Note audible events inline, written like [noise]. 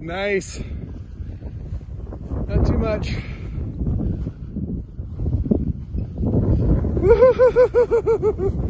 Nice. Not too much. [laughs]